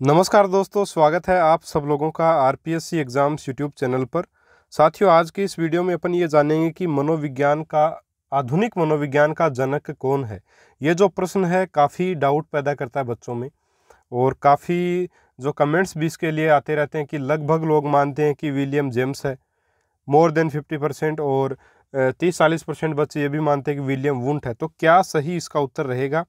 नमस्कार दोस्तों, स्वागत है आप सब लोगों का आरपीएससी एग्ज़ाम्स यूट्यूब चैनल पर। साथियों, आज की इस वीडियो में अपन ये जानेंगे कि मनोविज्ञान का, आधुनिक मनोविज्ञान का जनक कौन है? ये जो प्रश्न है, काफ़ी डाउट पैदा करता है बच्चों में और काफ़ी जो कमेंट्स भी इसके लिए आते रहते हैं कि लगभग लोग मानते हैं कि विलियम जेम्स है। मोर देन फिफ्टी परसेंट और तीस चालीस परसेंट बच्चे ये भी मानते हैं कि विलियम वुंट है। तो क्या सही इसका उत्तर रहेगा,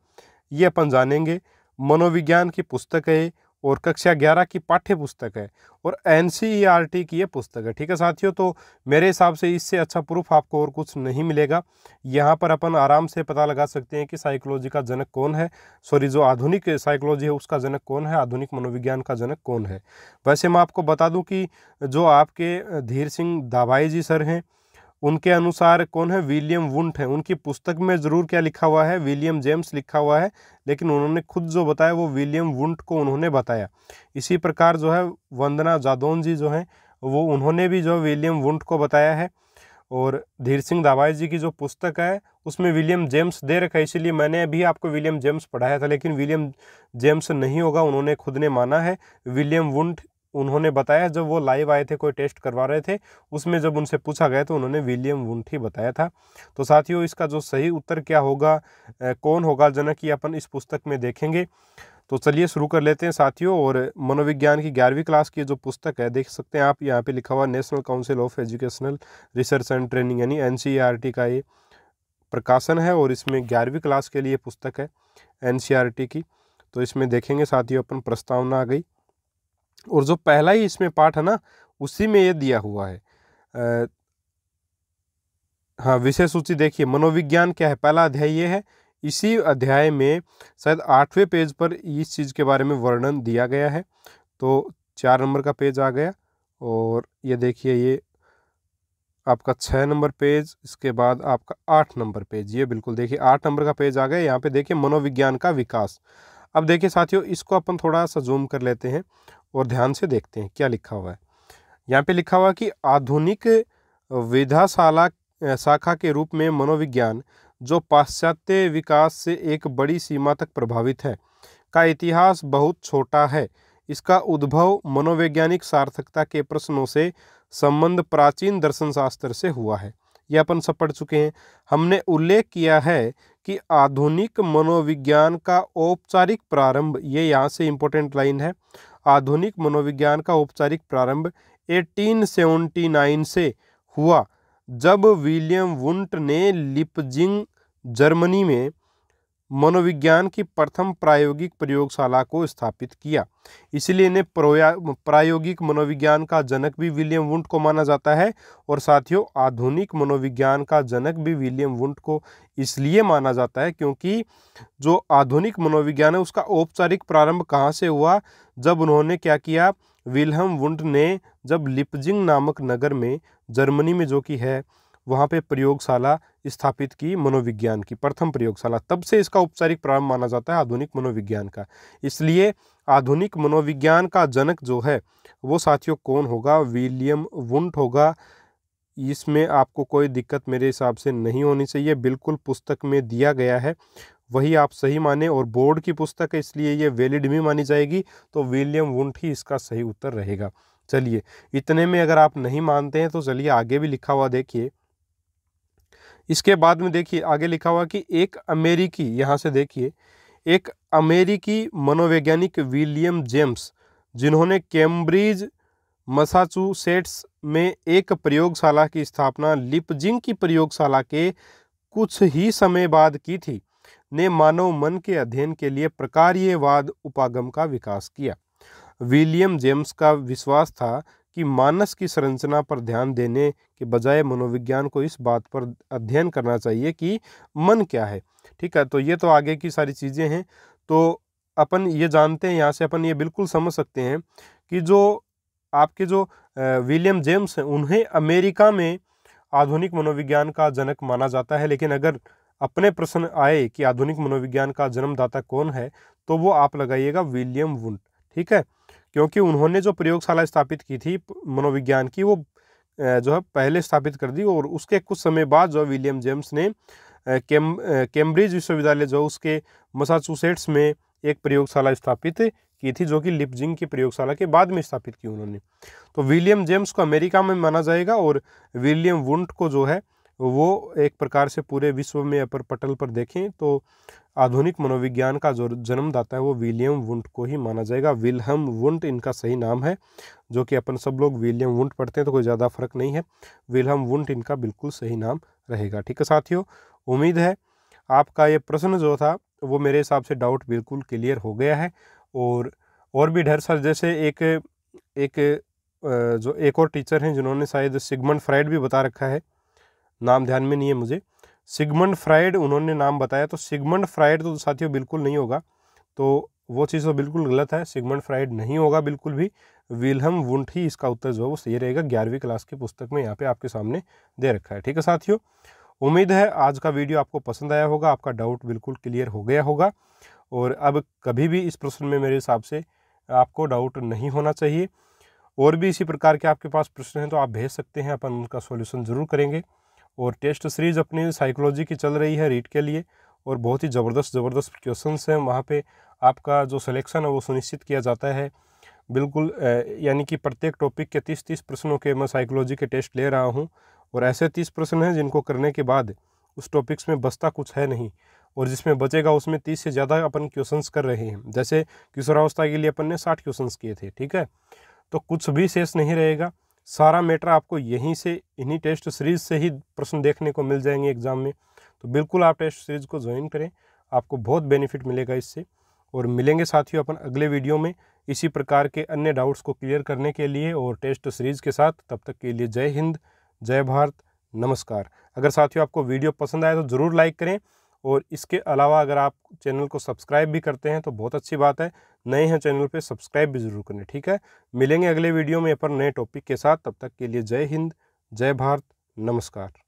ये अपन जानेंगे। मनोविज्ञान की पुस्तक है और कक्षा ग्यारह की पाठ्य पुस्तक है और एन e की ये पुस्तक है। ठीक है साथियों तो मेरे हिसाब से इससे अच्छा प्रूफ आपको और कुछ नहीं मिलेगा। यहाँ पर अपन आराम से पता लगा सकते हैं कि साइकोलॉजी का जनक कौन है। सॉरी, जो आधुनिक साइकोलॉजी है उसका जनक कौन है, आधुनिक मनोविज्ञान का जनक कौन है। वैसे मैं आपको बता दूँ कि जो आपके धीर सिंह दाभाई जी सर हैं उनके अनुसार कौन है? विलियम वुंट है। उनकी पुस्तक में ज़रूर क्या लिखा हुआ है? विलियम जेम्स लिखा हुआ है, लेकिन उन्होंने खुद जो बताया वो विलियम वुंट को उन्होंने बताया। इसी प्रकार जो है, वंदना जादौन जी जो हैं, वो उन्होंने भी जो विलियम वुंट को बताया है। और धीर सिंह दावाई जी की जो पुस्तक है, उसमें विलियम जेम्स दे रखा है, इसीलिए मैंने अभी आपको विलियम जेम्स पढ़ाया था, लेकिन विलियम जेम्स नहीं होगा, उन्होंने खुद ने माना है। विलियम वुंट उन्होंने बताया, जब वो लाइव आए थे, कोई टेस्ट करवा रहे थे, उसमें जब उनसे पूछा गया तो उन्होंने विलियम ही बताया था। तो साथियों, इसका जो सही उत्तर क्या होगा कौन होगा, जनक, ये अपन इस पुस्तक में देखेंगे। तो चलिए शुरू कर लेते हैं, साथियों, और मनोविज्ञान की ग्यारहवीं क्लास की जो पुस्तक है, देख सकते हैं आप, यहाँ पे लिखा हुआ national council of educational research and training, यानी एन का ये प्रकाशन है, और इसमें ग्यारहवीं क्लास के लिए पुस्तक है, एन की। तो इसमें देखेंगे, साथियों, अपन प्रस्तावना आ गई। और जो पहला ही इसमें पाठ है ना उसी में ये दिया हुआ है। आ, हाँ विषय सूची देखिए मनोविज्ञान क्या है? पहला अध्याय ये है। इसी अध्याय में शायद आठवें पेज पर इस चीज़ के बारे में वर्णन दिया गया है। तो चार नंबर का पेज आ गया और ये देखिए ये आपका छः नंबर पेज इसके बाद आपका आठ नंबर पेज ये बिल्कुल देखिए आठ नंबर का पेज आ गया। यहाँ पे देखिए मनोविज्ञान का विकास। अब देखिए साथियों इसको अपन थोड़ा सा जूम कर लेते हैं। और ध्यान से देखते हैं, क्या लिखा हुआ है। यहाँ पे लिखा हुआ कि आधुनिक विधाशाला शाखा के रूप में मनोविज्ञान, जो पाश्चात्य विकास से एक बड़ी सीमा तक प्रभावित है, का इतिहास बहुत छोटा है। इसका उद्भव मनोवैज्ञानिक सार्थकता के प्रश्नों से संबंध प्राचीन दर्शन शास्त्र से हुआ है। यह अपन सब पढ़ चुके हैं। हमने उल्लेख किया है कि आधुनिक मनोविज्ञान का औपचारिक प्रारंभ, ये यहाँ से इम्पोर्टेंट लाइन है। आधुनिक मनोविज्ञान का औपचारिक प्रारंभ 1879 से हुआ, जब विलियम वुंट ने लिपजिंग जर्मनी में मनोविज्ञान की प्रथम प्रायोगिक प्रयोगशाला को स्थापित किया। इसलिए इन्हें प्रायोगिक मनोविज्ञान का जनक भी विलियम वुंट को माना जाता है और साथियों, आधुनिक मनोविज्ञान का जनक भी विलियम वुंट को इसलिए माना जाता है क्योंकि जो आधुनिक मनोविज्ञान है, उसका औपचारिक प्रारंभ कहाँ से हुआ? जब उन्होंने क्या किया? विलहम वुंट ने जब लिपजिंग नामक नगर में, जर्मनी में जो कि है वहाँ पे प्रयोगशाला स्थापित की मनोविज्ञान की, प्रथम प्रयोगशाला। तब से इसका औपचारिक प्रारंभ माना जाता है आधुनिक मनोविज्ञान का। इसलिए आधुनिक मनोविज्ञान का जनक जो है, वो साथियों कौन होगा? विलियम वुंट होगा। इसमें आपको कोई दिक्कत मेरे हिसाब से नहीं होनी चाहिए। बिल्कुल पुस्तक में दिया गया है। वही आप सही माने और बोर्ड की पुस्तक है, इसलिए ये वैलिड भी मानी जाएगी। तो विलियम वुंट ही इसका सही उत्तर रहेगा। चलिए, इतने में अगर आप नहीं मानते हैं तो चलिए आगे भी लिखा हुआ देखिए। इसके बाद में देखिए, आगे लिखा हुआ कि एक अमेरिकी, यहाँ से देखिए, एक अमेरिकी मनोवैज्ञानिक विलियम जेम्स, जिन्होंने कैम्ब्रिज, मसाचुसेट्स में एक प्रयोगशाला की स्थापना, लिपजिंग की प्रयोगशाला के कुछ ही समय बाद की थी, ने मानव मन के अध्ययन के लिए प्रकार्यवाद उपागम का विकास किया। विलियम जेम्स का विश्वास था कि मानस की संरचना पर ध्यान देने के बजाय मनोविज्ञान को इस बात पर अध्ययन करना चाहिए कि मन क्या है। ठीक है तो ये तो आगे की सारी चीज़ें हैं। तो अपन ये जानते हैं, यहाँ से अपन ये बिल्कुल समझ सकते हैं कि जो आपके जो विलियम जेम्स हैं, उन्हें अमेरिका में आधुनिक मनोविज्ञान का जनक माना जाता है। लेकिन अगर अपने प्रश्न आए कि आधुनिक मनोविज्ञान का जन्मदाता कौन है तो वो आप लगाइएगा विलियम वुंट ठीक है? क्योंकि उन्होंने जो प्रयोगशाला स्थापित की थी मनोविज्ञान की, वो जो है पहले स्थापित कर दी और उसके कुछ समय बाद जो विलियम जेम्स ने कैम कैम्ब्रिज विश्वविद्यालय जो उसके मसाचुसेट्स में एक प्रयोगशाला स्थापित की थी जो कि लिपजिंग की प्रयोगशाला के बाद में स्थापित की उन्होंने। तो विलियम जेम्स को अमेरिका में माना जाएगा और विलियम वुंट को जो है वो एक प्रकार से पूरे विश्व में अपर पटल पर देखें तो आधुनिक मनोविज्ञान का जो जन्मदाता है वो विलियम वुंट को ही माना जाएगा। विलहम वुंट इनका सही नाम है, जो कि अपन सब लोग विलियम वुंट पढ़ते हैं तो कोई ज़्यादा फ़र्क नहीं है। विलहम वुंट इनका बिल्कुल सही नाम रहेगा, ठीक है साथियों? उम्मीद है आपका ये प्रश्न जो था वो मेरे हिसाब से डाउट बिल्कुल क्लियर हो गया है और और भी ढेर सारे जैसे एक एक जो एक और टीचर हैं जिन्होंने शायद सिगमंड फ्राइड भी बता रखा है। नाम ध्यान में नहीं है मुझे। सिगमंड फ्राइड, उन्होंने नाम बताया तो सिगमंड फ्राइड तो साथियों बिल्कुल नहीं होगा। तो वो चीज़ तो बिल्कुल गलत है, सिगमंड फ्राइड नहीं होगा बिल्कुल भी। विलहम वुंट ही इसका उत्तर जो है वो सही रहेगा, ग्यारहवीं क्लास की पुस्तक में यहाँ पे आपके सामने दे रखा है। ठीक है साथियों, उम्मीद है आज का वीडियो आपको पसंद आया होगा, आपका डाउट बिल्कुल क्लियर हो गया होगा। और अब कभी भी इस प्रश्न में मेरे हिसाब से आपको डाउट नहीं होना चाहिए। और भी इसी प्रकार के आपके पास प्रश्न हैं तो आप भेज सकते हैं, अपन उनका सॉल्यूशन ज़रूर करेंगे। और टेस्ट सीरीज़ अपनी साइकोलॉजी की चल रही है रीट के लिए और बहुत ही ज़बरदस्त ज़बरदस्त क्वेश्चन हैं। वहाँ पे आपका जो सिलेक्शन है वो सुनिश्चित किया जाता है। बिल्कुल यानी कि प्रत्येक टॉपिक के तीस तीस प्रश्नों के मैं साइकोलॉजी के टेस्ट ले रहा हूँ और ऐसे तीस प्रश्न हैं जिनको करने के बाद उस टॉपिक्स में बचता कुछ है नहीं और जिसमें बचेगा उसमें तीस से ज़्यादा अपन क्वेश्चंस कर रहे हैं। जैसे किशोरावस्था के लिए अपन ने साठ क्वेश्चंस किए थे, ठीक है? तो कुछ भी शेष नहीं रहेगा। सारा मेटर आपको यहीं से, इन्हीं टेस्ट सीरीज़ से ही प्रश्न देखने को मिल जाएँगे एग्ज़ाम में। तो बिल्कुल आप टेस्ट सीरीज़ को ज्वाइन करें, आपको बहुत बेनिफिट मिलेगा इससे। और मिलेंगे साथियों अपन अगले वीडियो में इसी प्रकार के अन्य डाउट्स को क्लियर करने के लिए और टेस्ट सीरीज़ के साथ। तब तक के लिए जय हिंद, जय भारत, नमस्कार। अगर साथियों आपको वीडियो पसंद आए तो ज़रूर लाइक करें। और इसके अलावा अगर आप चैनल को सब्सक्राइब भी करते हैं तो बहुत अच्छी बात है। नए हैं चैनल पे सब्सक्राइब भी ज़रूर करें ठीक है? मिलेंगे अगले वीडियो में पर नए टॉपिक के साथ, तब तक के लिए जय हिंद, जय भारत, नमस्कार।